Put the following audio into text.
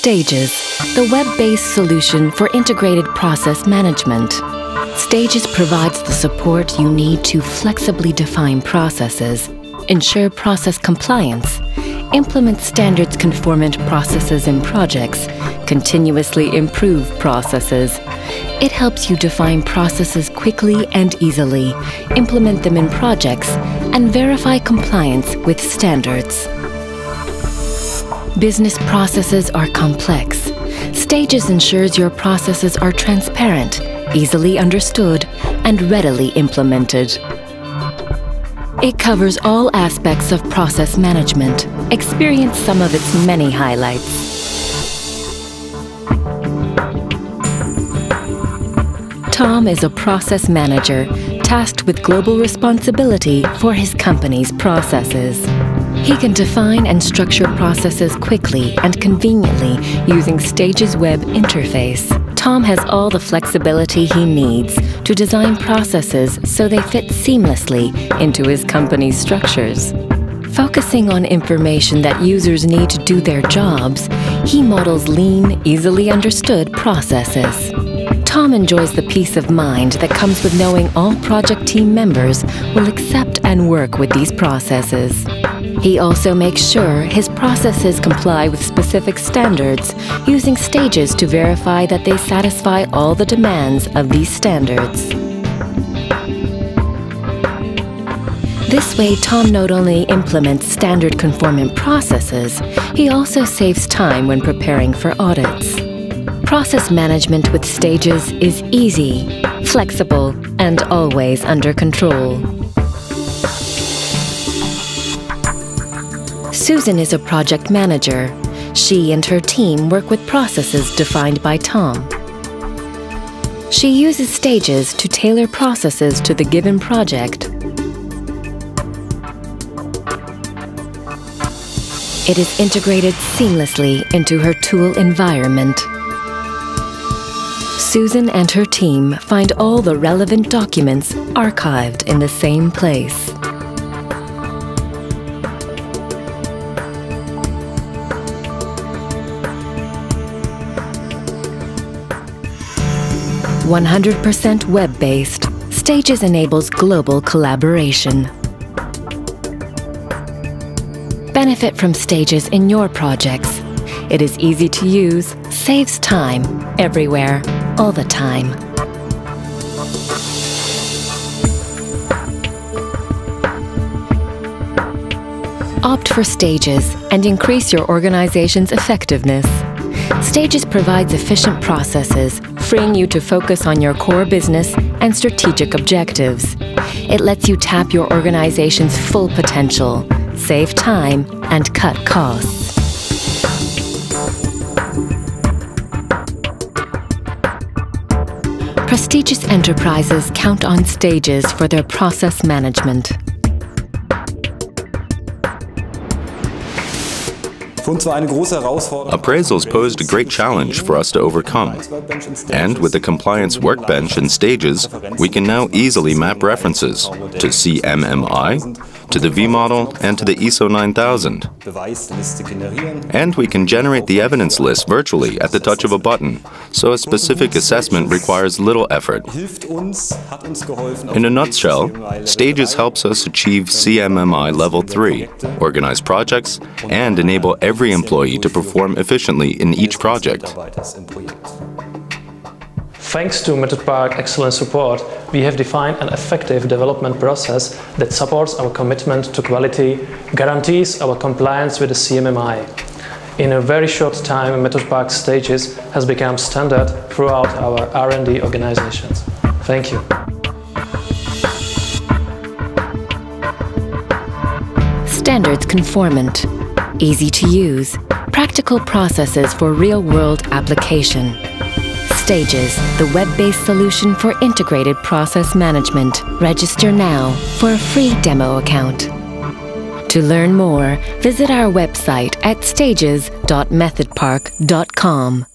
Stages, the web-based solution for integrated process management. Stages provides the support you need to flexibly define processes, ensure process compliance, implement standards conformant processes in projects, continuously improve processes. It helps you define processes quickly and easily, implement them in projects, and verify compliance with standards. Business processes are complex. Stages ensures your processes are transparent, easily understood, and readily implemented. It covers all aspects of process management. Experience some of its many highlights. Tom is a process manager tasked with global responsibility for his company's processes. He can define and structure processes quickly and conveniently using Stage's web interface. Tom has all the flexibility he needs to design processes so they fit seamlessly into his company's structures. Focusing on information that users need to do their jobs, he models lean, easily understood processes. Tom enjoys the peace of mind that comes with knowing all project team members will accept and work with these processes. He also makes sure his processes comply with specific standards, using Stages to verify that they satisfy all the demands of these standards. This way, Tom not only implements standard conformant processes, he also saves time when preparing for audits. Process management with Stages is easy, flexible, and always under control. Susan is a project manager. She and her team work with processes defined by Tom. She uses Stages to tailor processes to the given project. It is integrated seamlessly into her tool environment. Susan and her team find all the relevant documents archived in the same place. One hundred percent web-based, Stages enables global collaboration. Benefit from Stages in your projects. It is easy to use, saves time, everywhere, all the time. Opt for Stages and increase your organization's effectiveness. Stages provides efficient processes, freeing you to focus on your core business and strategic objectives. It lets you tap your organization's full potential, save time, and cut costs. Prestigious enterprises count on Stages for their process management. Appraisals posed a great challenge for us to overcome. And with the compliance workbench and Stages, we can now easily map references to CMMI, to the V model, and to the ISO 9000. And we can generate the evidence list virtually at the touch of a button, so a specific assessment requires little effort. In a nutshell, Stages helps us achieve CMMI Level 3, organize projects, and enable every employee to perform efficiently in each project. Thanks to Method excellent support, we have defined an effective development process that supports our commitment to quality, guarantees our compliance with the CMMI. In a very short time, Method Park Stages has become standard throughout our R&D organizations. Thank you. Standards conformant, easy to use, practical processes for real-world application. Stages, the web-based solution for integrated process management. Register now for a free demo account. To learn more, visit our website at stages.methodpark.com.